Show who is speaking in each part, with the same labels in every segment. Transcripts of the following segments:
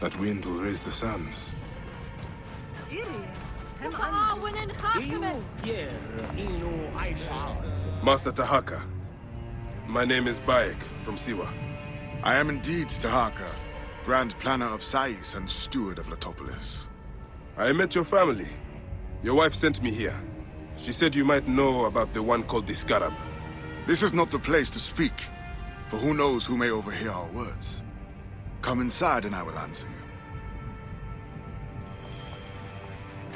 Speaker 1: That wind will raise the sands. Master Taharqa, my name is Bayek from Siwa.
Speaker 2: I am indeed Taharqa, Grand Planner of Sais and Steward of Letopolis.
Speaker 1: I met your family. Your wife sent me here. She said you might know about the one called the Scarab.
Speaker 2: This is not the place to speak, for who knows who may overhear our words. Come inside and I will answer you.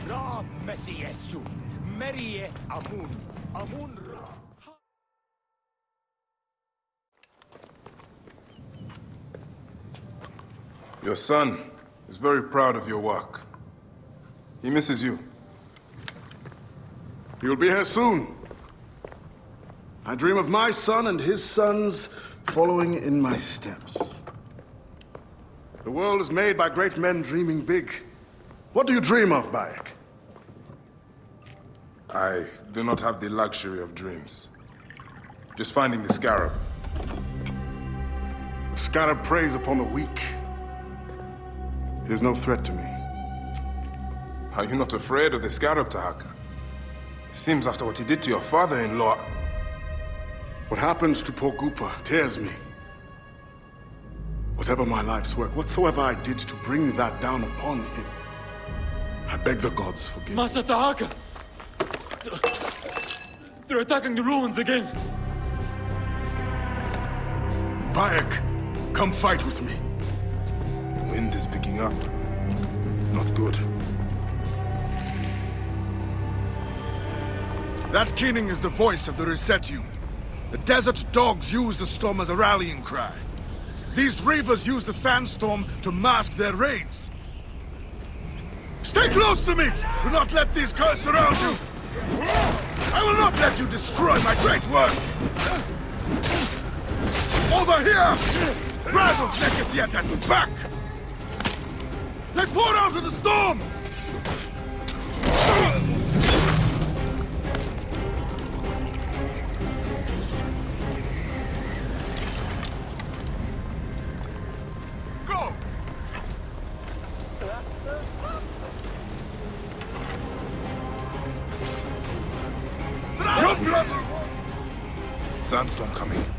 Speaker 3: Ra Mesiesu, Merie Amun, Amun Ra.
Speaker 1: Your son is very proud of your work. He misses you.
Speaker 2: You'll be here soon. I dream of my son and his sons following in my steps. The world is made by great men dreaming big. What do you dream of, Bayek?
Speaker 1: I do not have the luxury of dreams. Just finding the Scarab.
Speaker 2: The Scarab preys upon the weak. He is no threat to me.
Speaker 1: Are you not afraid of the Scarab, Taharqa? Seems after what he did to your father-in-law...
Speaker 2: What happens to poor Gupa tears me. Whatever my life's work, whatsoever I did to bring that down upon him, I beg the gods forgive.
Speaker 4: Master Taharqa! They're attacking the ruins again!
Speaker 2: Bayek, come fight with me.
Speaker 1: Wind is picking up. Not good.
Speaker 2: That keening is the voice of the Resetu. The desert dogs use the storm as a rallying cry. These reavers use the sandstorm to mask their raids. Stay close to me! Do not let these curs surround you! I will not let you destroy my great work! Over here! Drive of Nekethiet at the back! They pour out of the storm!
Speaker 1: Sandstorm coming.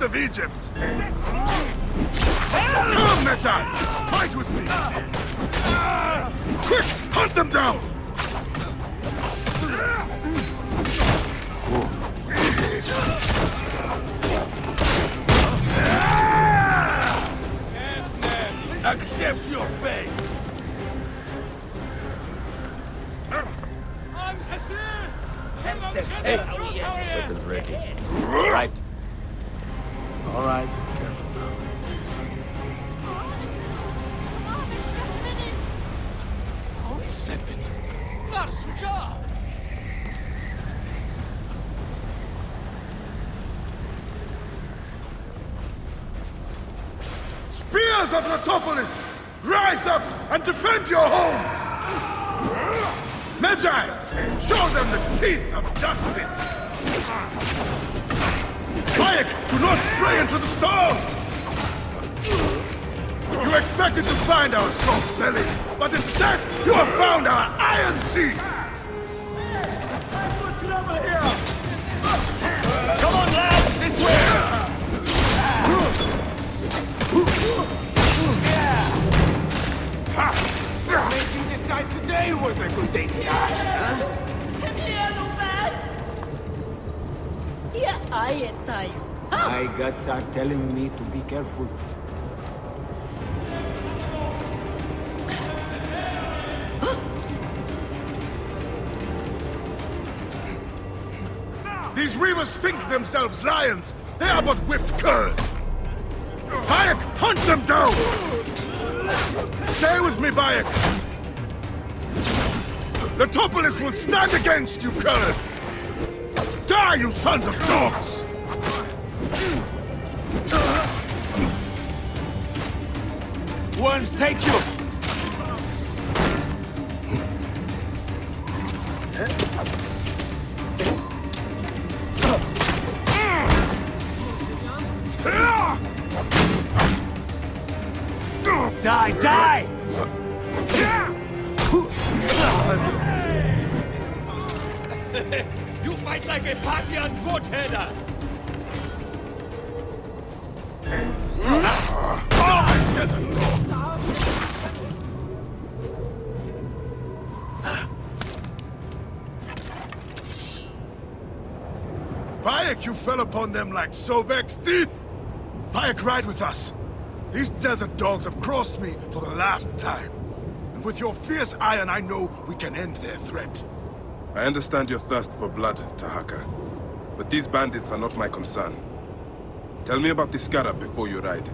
Speaker 2: The of Egypt! Come, Metai! Fight with me! Quick! Hunt them down!
Speaker 3: Accept your fate!
Speaker 5: Weapons oh, ready. Right.
Speaker 3: All right, careful now.
Speaker 4: Sepet! Narsuja!
Speaker 2: Spears of Letopolis! Rise up and defend your homes! Medjay! Show them the teeth of justice! Bayek, do not stray into the storm! You expected to find our soft bellies, but instead you have found our iron teeth!
Speaker 3: Come on, lads! This way! What made you decide today was a good day to die, huh?
Speaker 6: Ja, ai tayo. Ah!
Speaker 5: My guts are telling me to be careful.
Speaker 2: These reavers think themselves lions! They are but whipped curs! Bayek, Hunt them down! Stay with me, Bayek! Letopolis will stand against you, curs! Die, you sons of dogs!
Speaker 3: Worms take you!
Speaker 2: Fell upon them like Sobek's teeth! Bayek, ride with us. These desert dogs have crossed me for the last time. And with your fierce iron, I know we can end their threat.
Speaker 1: I understand your thirst for blood, Taharqa. But these bandits are not my concern. Tell me about the scarab before you ride.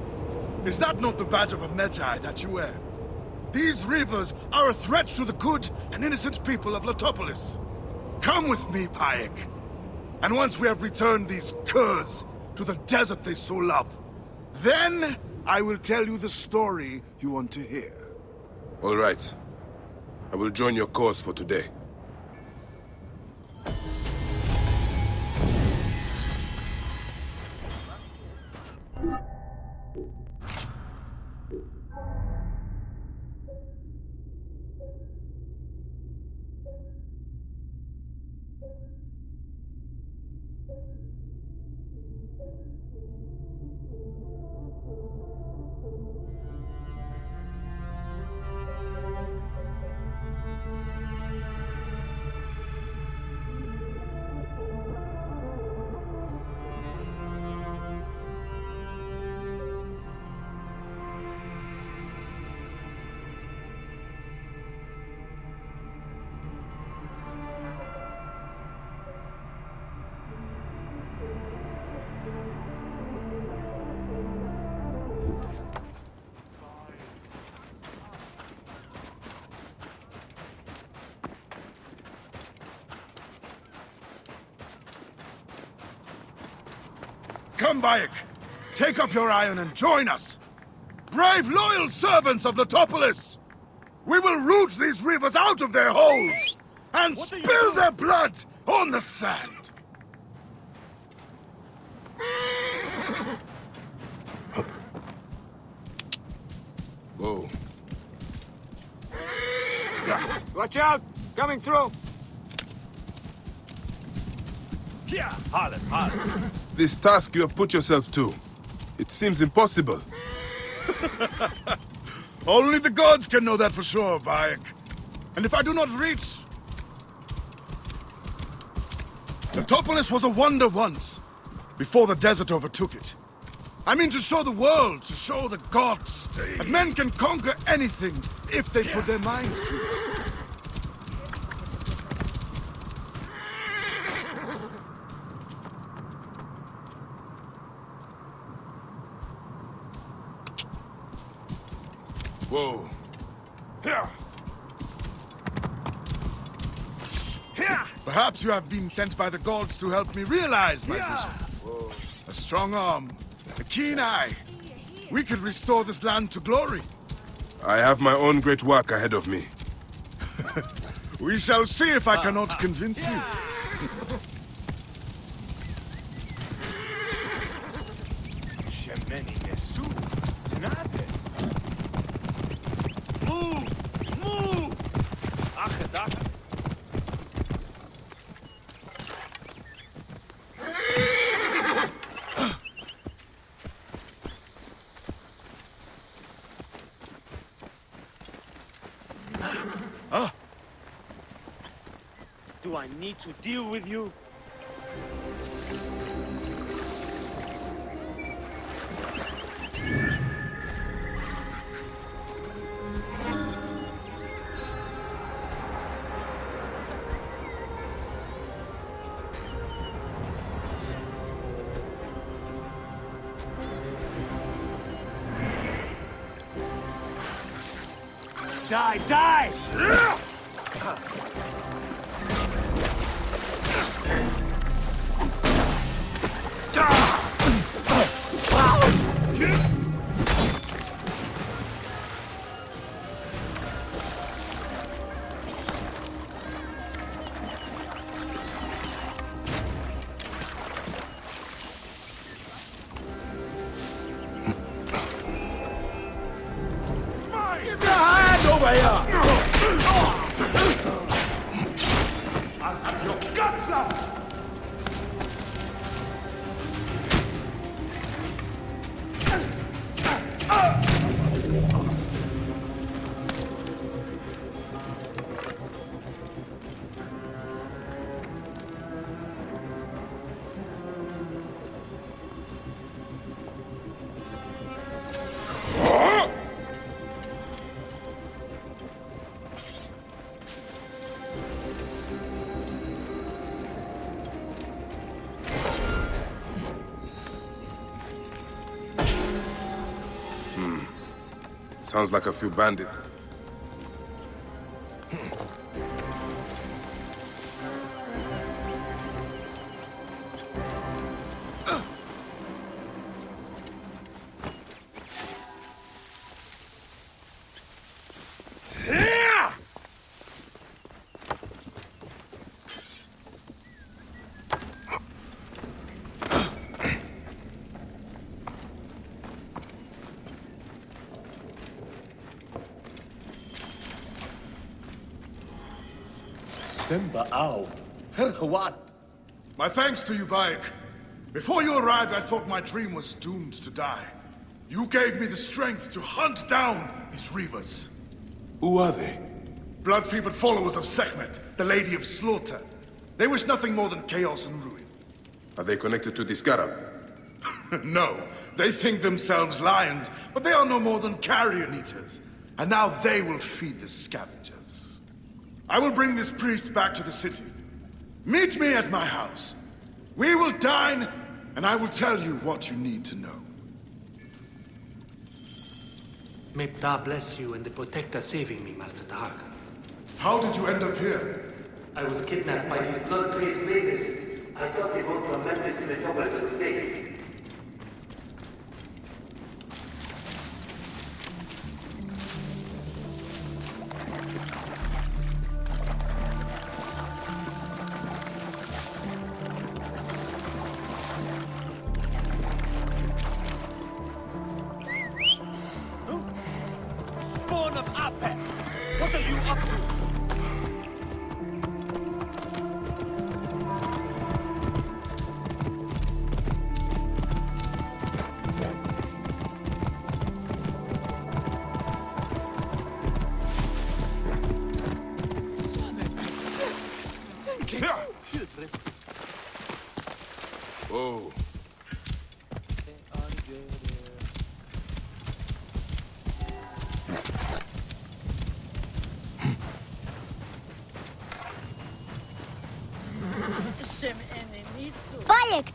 Speaker 2: Is that not the badge of a Medjay that you wear? These reavers are a threat to the good and innocent people of Letopolis. Come with me, Bayek. And once we have returned these curs to the desert they so love, then I will tell you the story you want to hear.
Speaker 1: All right. I will join your cause for today.
Speaker 2: Come, Bayek. Take up your iron and join us. Brave, loyal servants of Letopolis! We will root these reavers out of their holes and spill their blood on the sand.
Speaker 1: Whoa.
Speaker 3: Watch out! Coming through!
Speaker 4: Yeah, alles, alles.
Speaker 1: This task you have put yourself to. It seems impossible.
Speaker 2: Only the gods can know that for sure, Bayek. And if I do not reach... Letopolis was a wonder once, before the desert overtook it. I mean to show the world, to show the gods, that men can conquer anything if they put their minds to it.
Speaker 1: Whoa.
Speaker 2: Here! Here! Perhaps you have been sent by the gods to help me realize my vision. A strong arm, a keen eye. We could restore this land to glory.
Speaker 1: I have my own great work ahead of me.
Speaker 2: We shall see if I cannot convince you.
Speaker 3: I need to deal with you. Die, die!
Speaker 1: Sounds like a few bandits.
Speaker 3: Simba, ow. what?
Speaker 2: My thanks to you, Bayek. Before you arrived, I thought my dream was doomed to die. You gave me the strength to hunt down these Reavers.
Speaker 1: Who are they?
Speaker 2: Blood-fevered followers of Sekhmet, the Lady of Slaughter. They wish nothing more than chaos and ruin.
Speaker 1: Are they connected to the Scarab?
Speaker 2: no, they think themselves lions, but they are no more than carrion eaters. And now they will feed the scavengers. I will bring this priest back to the city. Meet me at my house. We will dine, and I will tell you what you need to know.
Speaker 7: May Ptah bless you and the Protector saving me, Master Taharqa.
Speaker 2: How did you end up here?
Speaker 7: I was kidnapped by these blood-crazed raiders. I thought they tremendous to the nobles of the state.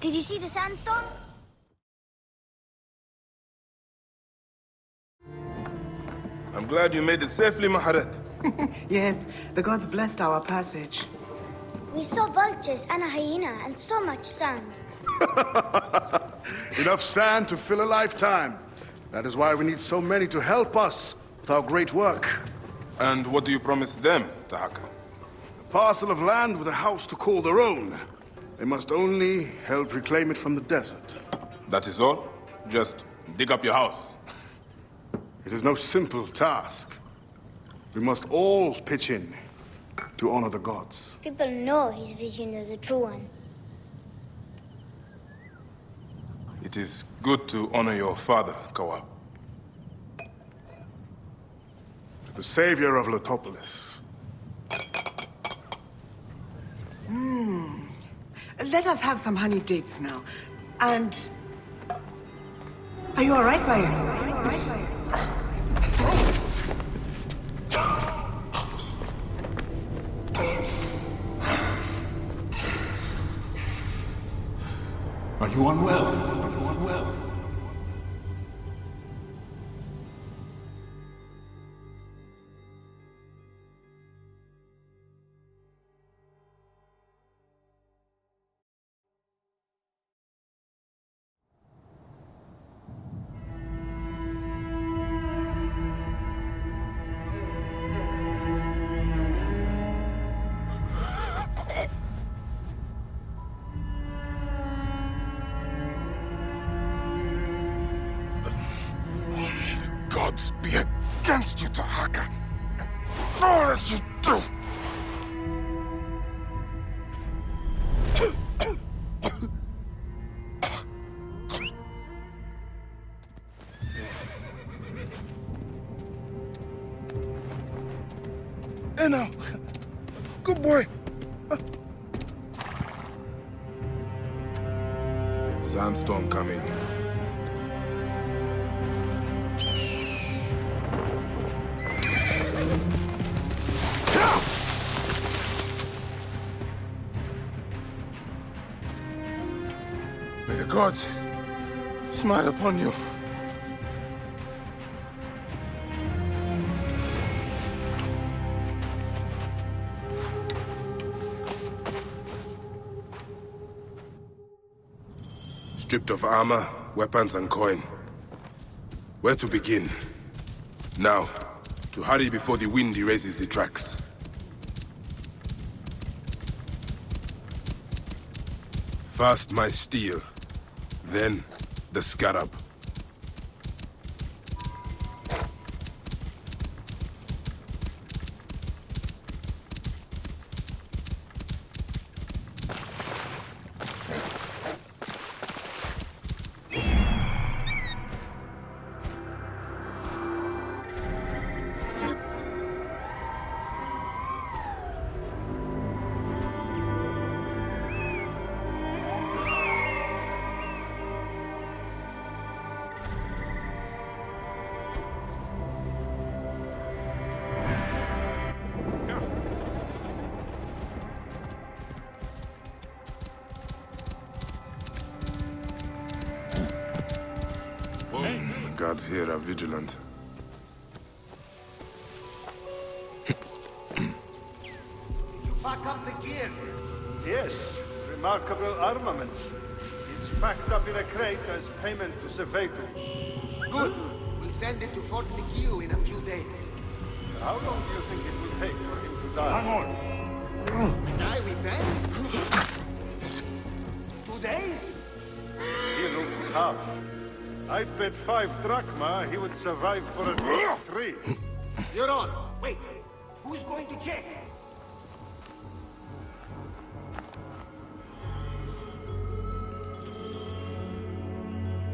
Speaker 8: Did you see the sandstorm?
Speaker 1: I'm glad you made it safely, Maharet.
Speaker 9: Yes, the gods blessed our passage.
Speaker 8: We saw vultures and a hyena and so much sand.
Speaker 2: Enough sand to fill a lifetime. That is why we need so many to help us with our great work.
Speaker 1: And what do you promise them, Taharqa?
Speaker 2: A parcel of land with a house to call their own. They must only help reclaim it from the desert.
Speaker 1: That is all? Just dig up your house.
Speaker 2: It is no simple task. We must all pitch in to honor the gods.
Speaker 8: People know his vision is a true one.
Speaker 1: It is good to honor your father, Kawab.
Speaker 2: To the savior of Letopolis. Hmm.
Speaker 9: Let us have some honey dates now. And. Are you alright, Bayek? Are you alright, Bayek?
Speaker 2: Are you unwell? Are you unwell?
Speaker 1: Against you, Taharqa. All that you do! Smile upon you. Stripped of armor, weapons, and coin. Where to begin? Now, to hurry before the wind erases the tracks. First my steel, then the scarab. Guards here are vigilant.
Speaker 5: You pack up the gear.
Speaker 10: Yes, remarkable armaments. It's packed up in a crate as payment to Seveto.
Speaker 5: Good. We'll send it to Fort Nikio in a few days.
Speaker 10: How long do you think it will take for him to die? Hang on.
Speaker 5: Die with Ben? Two days?
Speaker 10: He looked tough. I'd bet five drachma he would survive for at least three.
Speaker 5: You're on. Wait. Who's going to check?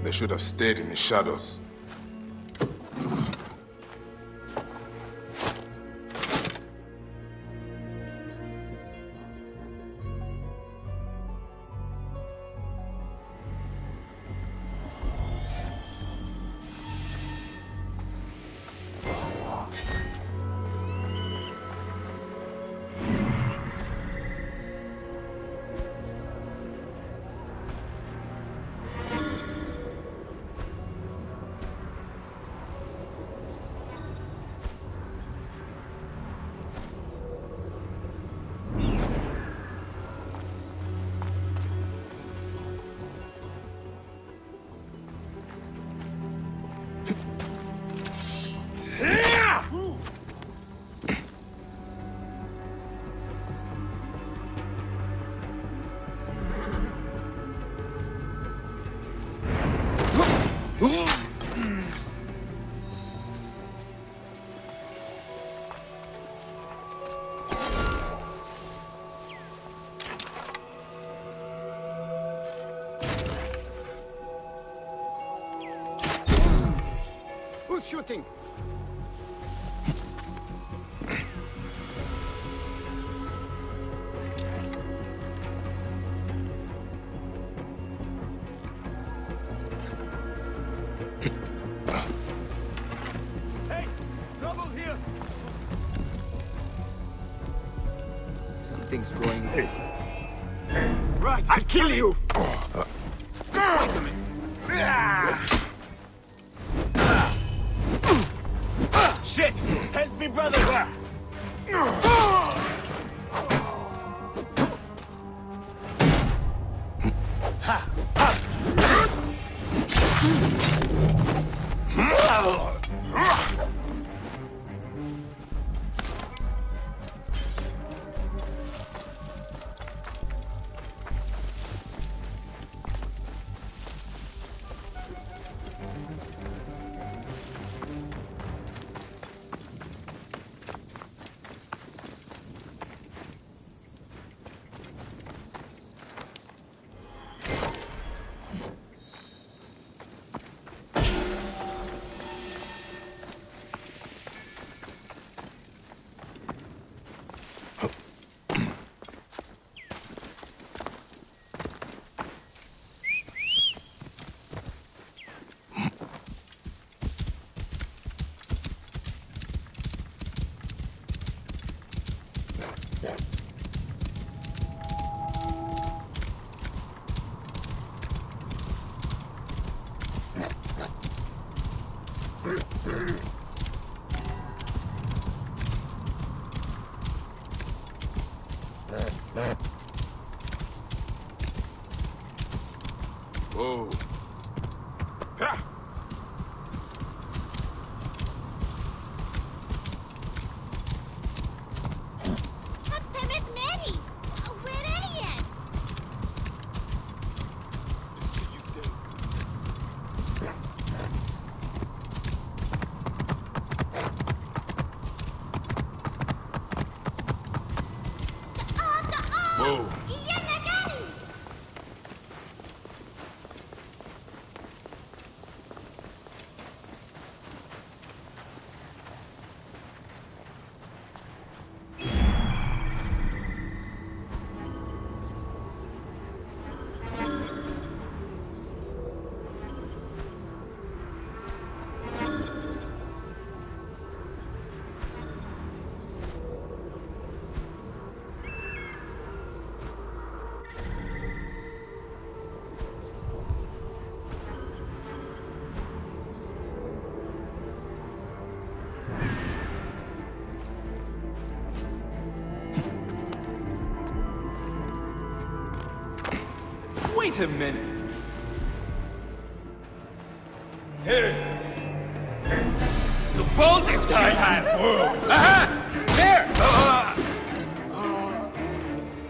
Speaker 1: They should have stayed in the shadows.
Speaker 11: Kill you!
Speaker 12: Wait a minute! Shit! Help me, brother!
Speaker 6: Ah!
Speaker 8: Whoa.
Speaker 5: Wait a minute.
Speaker 7: To pull this time! Aha! There!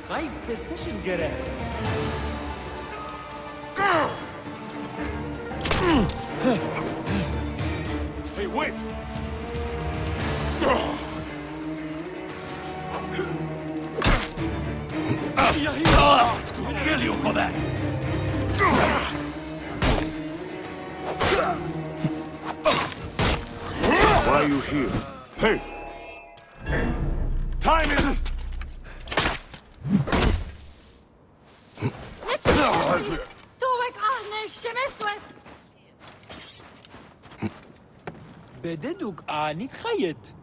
Speaker 5: High precision gerecht.
Speaker 13: Hey, wait!
Speaker 7: I'll kill you for that!
Speaker 13: are you here? Hey! Time is...
Speaker 6: توك أهنا الشمس
Speaker 5: بددك آني تخيط.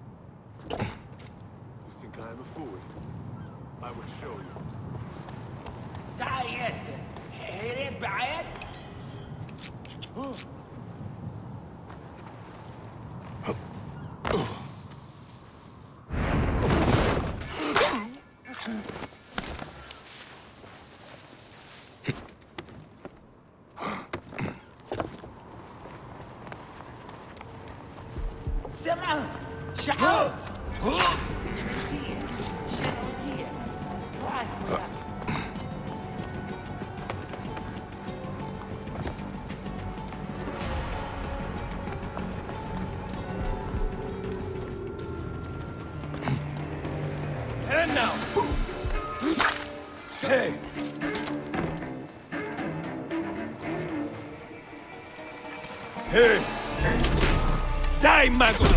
Speaker 7: Mago.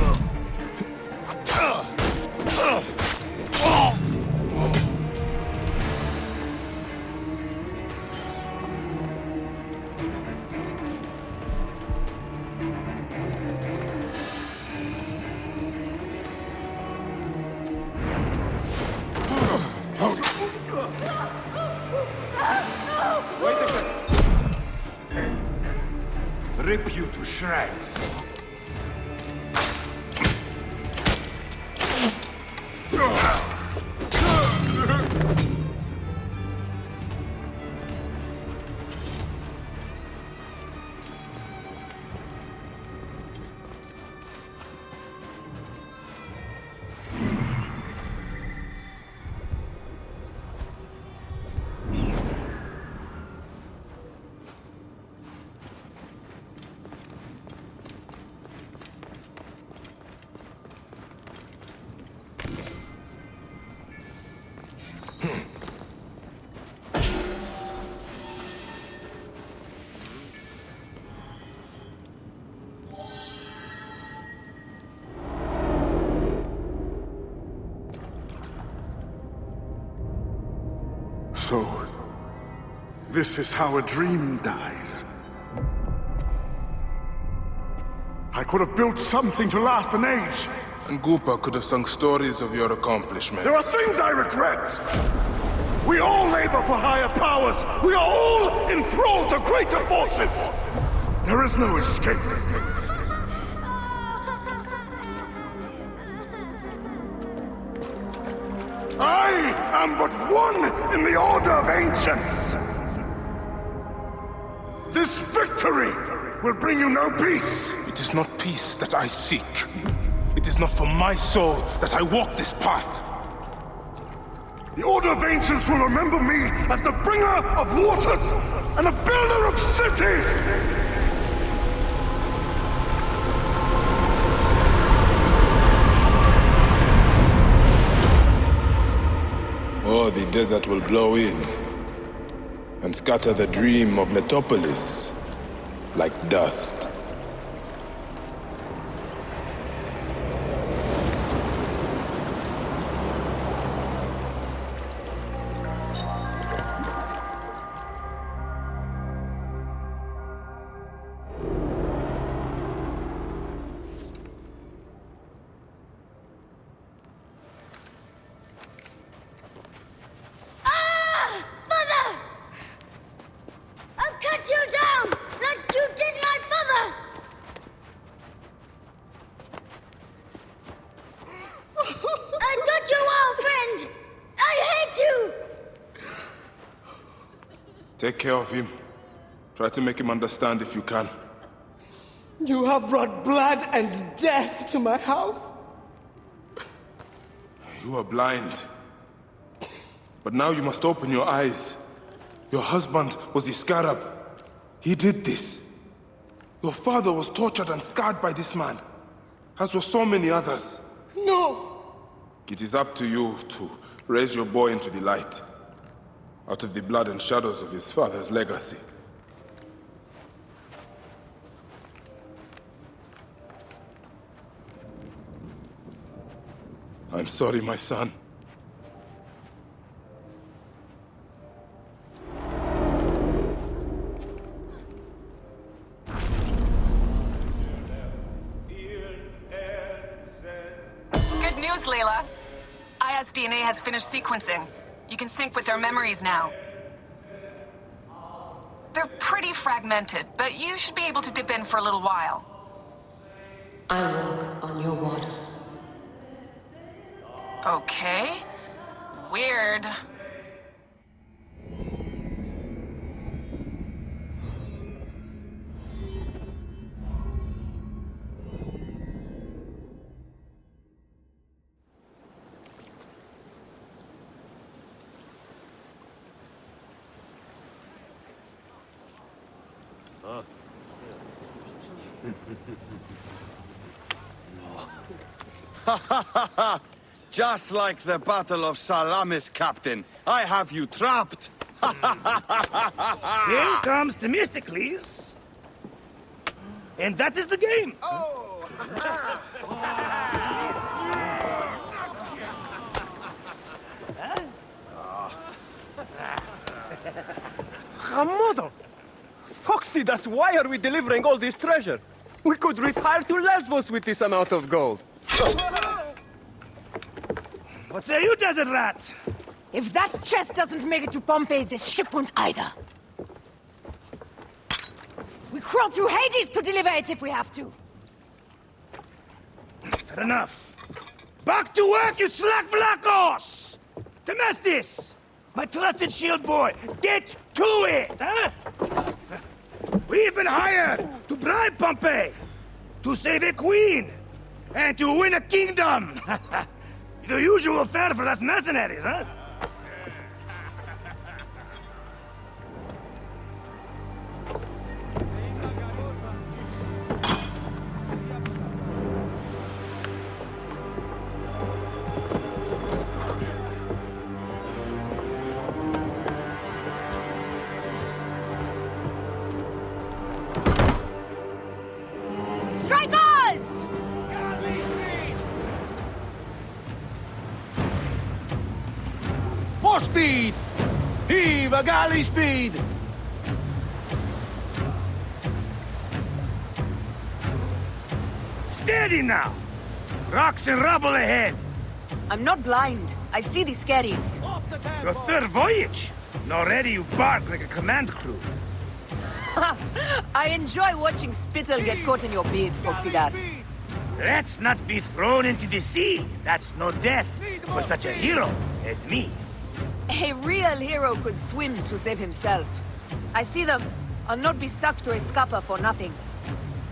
Speaker 2: This is how a dream dies. I could have built something to last an age.
Speaker 1: and Gupa could have sung stories of your accomplishments.
Speaker 2: There are things I regret. We all labor for higher powers. We are all enthralled to greater forces. There is no escape. I am but one in the Order of Ancients. This victory will bring you no peace.
Speaker 1: It is not peace that I seek. It is not for my soul that I walk this path.
Speaker 2: The Order of Ancients will remember me as the bringer of waters and the builder of cities!
Speaker 1: Or the desert will blow in and scatter the dream of Letopolis like dust. Take care of him. Try to make him understand if you can.
Speaker 5: You have brought blood and death to my house.
Speaker 1: You are blind. But now you must open your eyes. Your husband was the scarab. He did this. Your father was tortured and scarred by this man, as were so many others.
Speaker 5: No!
Speaker 1: It is up to you to raise your boy into the light, out of the blood and shadows of his father's legacy. I'm sorry, my son.
Speaker 14: Good news, Layla. Aya's DNA has finished sequencing. You can sync with their memories now. They're pretty fragmented, but you should be able to dip in for a little while.
Speaker 15: I walk on your water.
Speaker 14: Okay. Weird.
Speaker 16: Just like the Battle of Salamis, Captain. I have you trapped.
Speaker 3: Here comes Themistocles. And that is the game.
Speaker 5: Oh, Hamodo! Foxy, that's why are we delivering all this treasure? We could retire to Lesbos with this amount of gold.
Speaker 3: What say you, desert rat?
Speaker 17: If that chest doesn't make it to Pompeii, this ship won't either. We crawl through Hades to deliver it if we have to.
Speaker 3: Fair enough. Back to work, you slack Vlakos! Temestis! My trusted shield boy, get to it, huh? We've been hired to bribe Pompey, to save a queen, and to win a kingdom. the usual fare for us mercenaries, huh? Heave a galley speed! Steady now! Rocks and rubble ahead!
Speaker 17: I'm not blind. I see the scaries.
Speaker 3: Your third voyage! And already you bark like a command crew.
Speaker 17: I enjoy watching spittle get caught in your beard, Phoxidas.
Speaker 3: Let's not be thrown into the sea. That's no death for such a hero as me.
Speaker 17: A real hero could swim to save himself. I see them. I'll not be sucked to a scupper for nothing.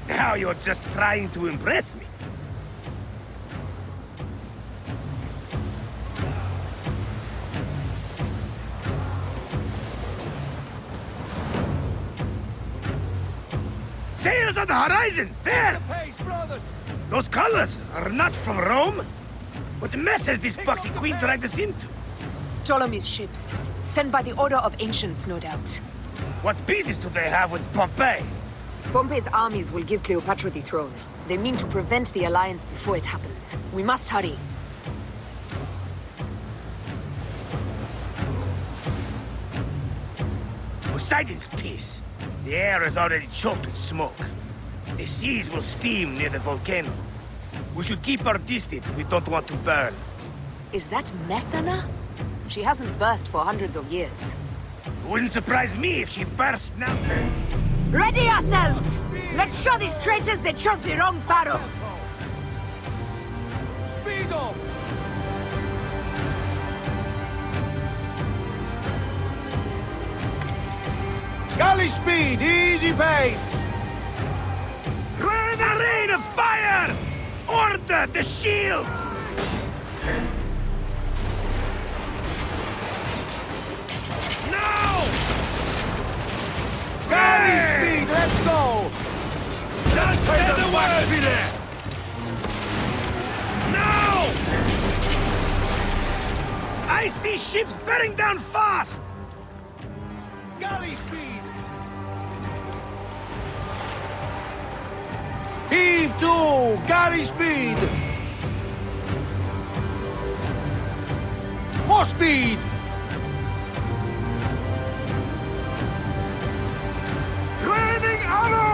Speaker 3: Now you're just trying to impress me. Sails on the horizon! There! Those colors are not from Rome. What mess has this boxy Queen dragged us into?
Speaker 17: Ptolemy's ships. Sent by the Order of Ancients, no doubt.
Speaker 3: What business do they have with Pompey?
Speaker 17: Pompey's armies will give Cleopatra the throne. They mean to prevent the alliance before it happens. We must hurry.
Speaker 3: Poseidon's peace. The air is already choked with smoke. The seas will steam near the volcano. We should keep our distance. We don't want to burn.
Speaker 17: Is that Methana? She hasn't burst for hundreds of years.
Speaker 3: It wouldn't surprise me if she burst now.
Speaker 17: Ready ourselves! Let's show these traitors they chose the wrong pharaoh!
Speaker 18: Speedo! Galley speed, easy pace!
Speaker 3: Clear the rain of fire! Order the shields!
Speaker 18: Galley speed, let's go!
Speaker 3: Just say the word! Now! I see ships bearing down fast!
Speaker 18: Galley speed! Heave to! Galley speed! More speed!
Speaker 3: Raining!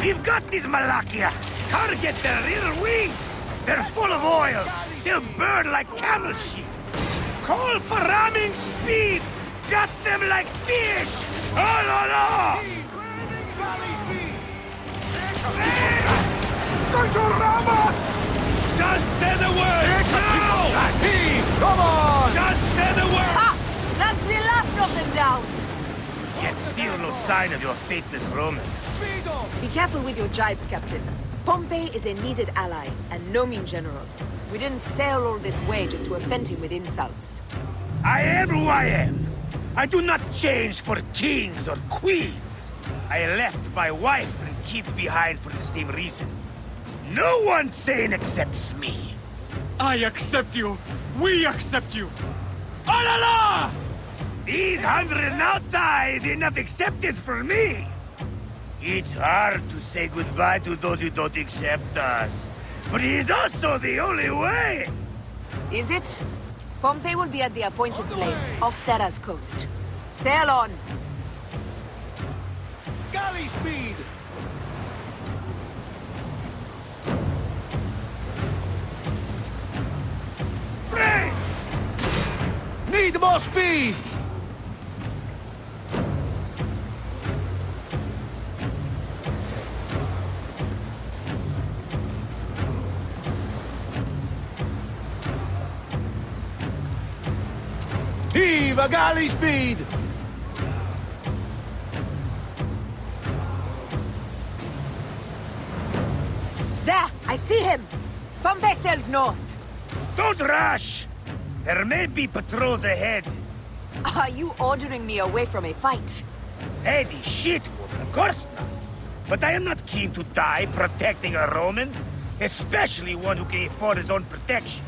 Speaker 3: We've got these Malakia! Target their rear wings! They're full of oil! They'll burn like camel sheep. Call for ramming speed! Got them like fish! Oh no no!
Speaker 18: Going to ram us!
Speaker 3: Just say the word! Now!
Speaker 18: Come on!
Speaker 3: Just say the word!
Speaker 17: Ah! That's the last of them down!
Speaker 3: Yet still no sign of your faithless Roman.
Speaker 17: Be careful with your jibes, Captain. Pompey is a needed ally, and no mean general. We didn't sail all this way just to offend him with insults.
Speaker 3: I am who I am. I do not change for kings or queens. I left my wife and kids behind for the same reason. No one sane accepts me.
Speaker 5: I accept you! We accept you! Alala!
Speaker 3: These hundred nauta is enough acceptance for me. It's hard to say goodbye to those who don't accept us. But it is also the only way.
Speaker 17: Is it? Pompey will be at the appointed place, off Terra's coast. Sail on!
Speaker 18: Galley speed!
Speaker 3: Brave!
Speaker 18: Need more speed! Heave a galley speed!
Speaker 17: There! I see him! Pompey sails north.
Speaker 3: Don't rush! There may be patrols ahead.
Speaker 17: Are you ordering me away from a fight?
Speaker 3: Eddie, shit, woman, of course not. But I am not keen to die protecting a Roman, especially one who can afford his own protection.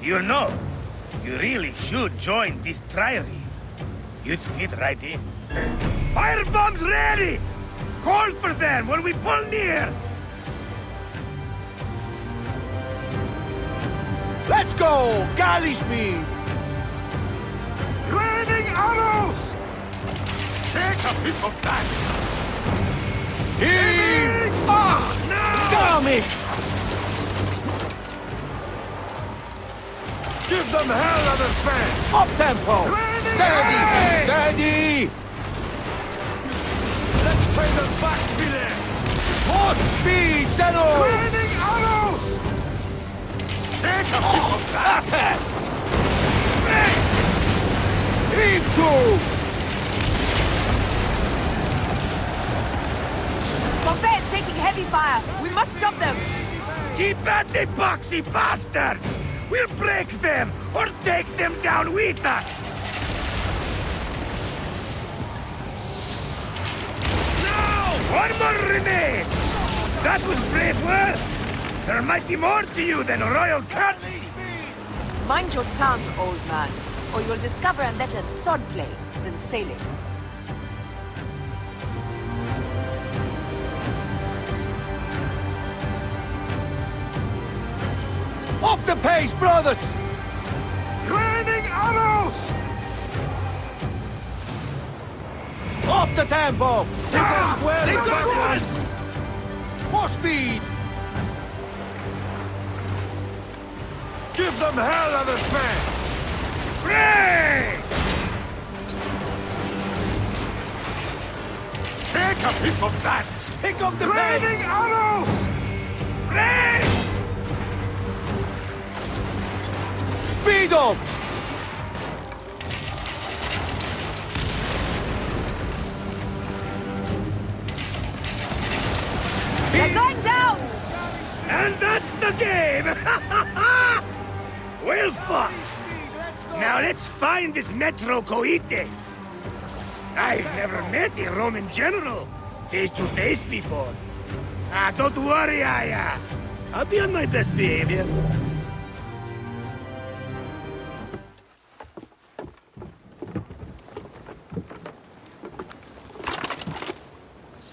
Speaker 3: You know, you really should join this triary. You'd fit right in. Firebombs ready! Call for them when we pull near!
Speaker 18: Let's go! Galley speed!
Speaker 3: Raining arrows!
Speaker 18: Take a piece of that! Heave! Ah!
Speaker 3: No!
Speaker 18: Damn it!
Speaker 3: Give them hell on the fence!
Speaker 5: Up tempo! Steady! Steady!
Speaker 3: Let's play them back, Billy!
Speaker 5: More speed, Zeno!
Speaker 3: Raining arrows! Take a piece of that!
Speaker 5: Heave to!
Speaker 17: Pompey is taking heavy fire. We must stop them.
Speaker 3: Keep at the boxy bastards! We'll break them, or take them down with us! Now! One more remains! That was brave work! There might be more to you than royal cuts!
Speaker 17: Mind your tongue, old man, or you'll discover I'm better at swordplay than sailing.
Speaker 5: The pace, brothers!
Speaker 3: Raining arrows!
Speaker 5: Up the tempo!
Speaker 3: Ah,
Speaker 5: well
Speaker 3: they
Speaker 5: the
Speaker 3: got us!
Speaker 5: More speed!
Speaker 3: Give them hell the fence! Break! Take a piece of that!
Speaker 5: Pick up the
Speaker 3: Raining arrows! Break!
Speaker 5: Speed up!
Speaker 17: They're going down!
Speaker 3: And that's the game! well fought! Now let's find this Metro Coites! I've never met a Roman general face to face before. Ah, don't worry, Aya. I'll be on my best behavior.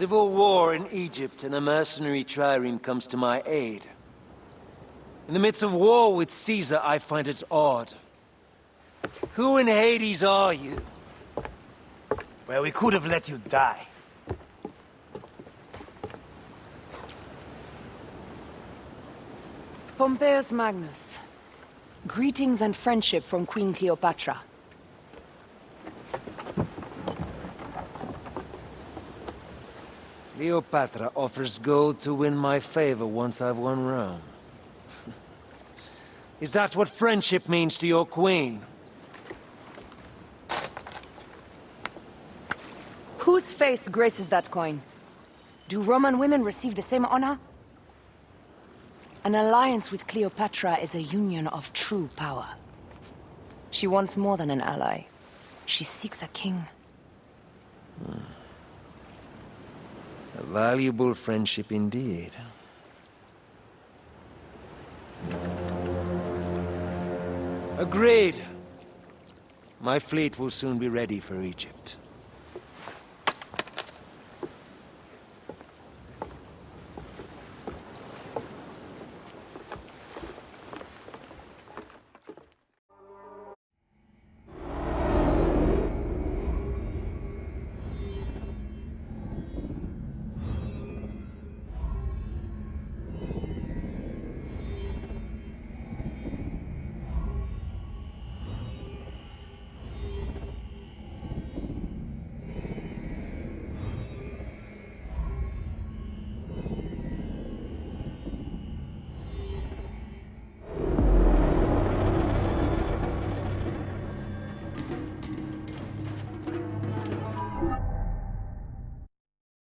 Speaker 19: Civil war in Egypt and a mercenary trireme comes to my aid. In the midst of war with Caesar, I find it odd. Who in Hades are you?
Speaker 3: Well, we could have let you die.
Speaker 17: Pompeius Magnus. Greetings and friendship from Queen Cleopatra.
Speaker 19: Cleopatra offers gold to win my favor once I've won Rome. Is that what friendship means to your queen?
Speaker 17: Whose face graces that coin? Do Roman women receive the same honor? An alliance with Cleopatra is a union of true power. She wants more than an ally. She seeks a king. Hmm.
Speaker 19: A valuable friendship indeed. Agreed. My fleet will soon be ready for Egypt.